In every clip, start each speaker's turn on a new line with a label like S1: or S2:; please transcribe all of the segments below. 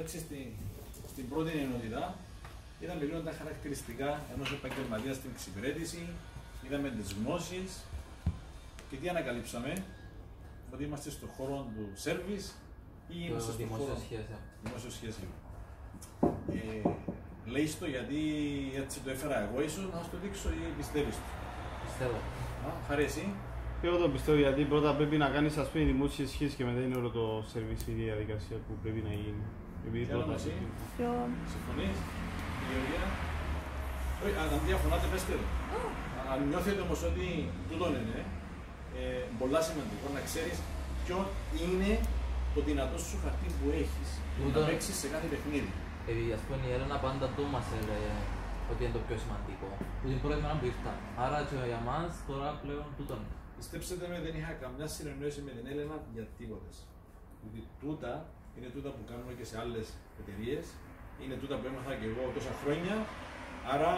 S1: Έτσι στην, στην πρώτη ενότητα είδαμε λίγο τα χαρακτηριστικά ενός επαγγελματίας στην εξυπηρέτηση, είδαμε τις γνώσεις και τι ανακαλύψαμε, ότι είμαστε στον χώρο του service ή είμαστε στον χώρο δημόσιο σχέση. Ε, λέει το γιατί έτσι το έφερα εγώ, ίσως να σου το δείξω ή πιστεύεις το.
S2: Πιστεύω.
S1: Α, χαρέσει.
S3: Εγώ το πιστεύω γιατί πρώτα πρέπει να κάνεις ας πούμε δημόσιες σχέσεις και μετά είναι όλο το service η διαδικασία που πρέπει να γίνει. Επειδή
S1: Θέλω
S3: πρώτα.
S1: εσύ.
S4: Πιο...
S1: Συμφωνείς, Γεωργία; Όχι, αν διαφωνάτε, πέστε το. Αν νιώθετε όμως ότι τούτο είναι, ε, πολλά σημαντικό να ξέρεις ποιο είναι το δυνατό σου χαρτί που έχεις για να
S2: Τούτο-
S1: παίξεις σε κάθε παιχνίδι.
S2: Επειδή ας πούμε η Έλενα πάντα το μας έλεγε ότι είναι το πιο σημαντικό. Που την πρώτη μέρα που ήρθα. Άρα και για μας τώρα πλέον τούτο είναι.
S1: Πιστέψτε με, δεν είχα καμιά συνεννόηση με την Έλενα για τίποτες. Γιατί τούτα είναι τούτα που κάνουμε και σε άλλες εταιρείες. Είναι τούτα που έμαθα και εγώ τόσα χρόνια. Άρα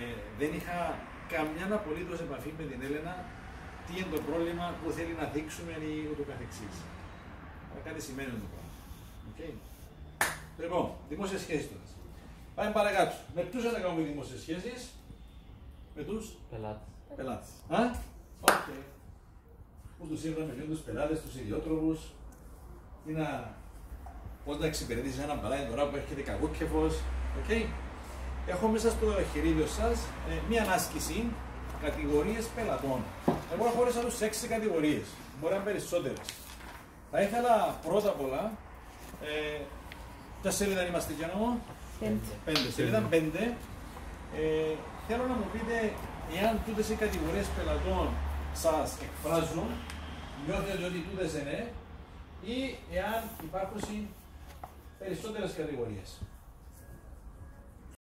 S1: ε, δεν είχα καμιά απολύτως επαφή με την Έλενα τι είναι το πρόβλημα που θέλει να δείξουμε ή ούτω καθεξής. Άρα κάτι σημαίνει αυτό το πράγμα. Okay. Λοιπόν, δημόσιες σχέσεις τώρα. Πάμε παρακάτω. Με ποιους θα κάνουμε δημόσιες σχέσεις, με τους
S2: Πελάτες.
S1: πελάτες. Α, οκ. Που τους είπαμε και τους πελάτες, τους ιδιότροπους, ή να. Πώς να εξυπηρετήσει έναν πελάτη τώρα που έρχεται κακόκεφος. Οκ. Έχω μέσα στο εγχειρίδιο σας μία άσκηση κατηγορίες πελατών. Εγώ χώρισα τους σε έξι κατηγορίες. Μπορεί να είναι περισσότερες. Θα ήθελα πρώτα απ' όλα. Ε, ποια σελίδα είμαστε για να
S4: Πέντε.
S1: Πέντε. Σελίδα πέντε. Ε, θέλω να μου πείτε εάν τούτες οι κατηγορίες πελατών σας εκφράζουν, νιώθετε ότι τούτες είναι, ή εάν υπάρχουν περισσότερε κατηγορίε.